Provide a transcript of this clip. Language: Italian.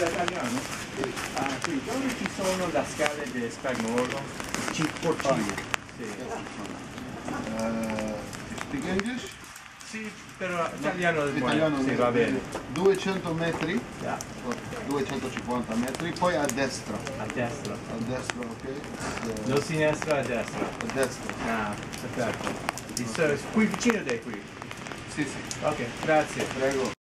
Parla italiano? Eh, ah, sì. Dove ci sono le scale di spagnolo? Ci porcini. Sì. Uh, speak English? Sì, però italiano no, Italiano. Sì, va bene. 200 metri, Yeah. 250 metri, poi a destra. A destra. A destra, ok? Eh, Non sinistra, a destra. A destra. Ah, perfetto. Okay. so- qui vicino da qui. Sì, sì. Ok, grazie. Prego.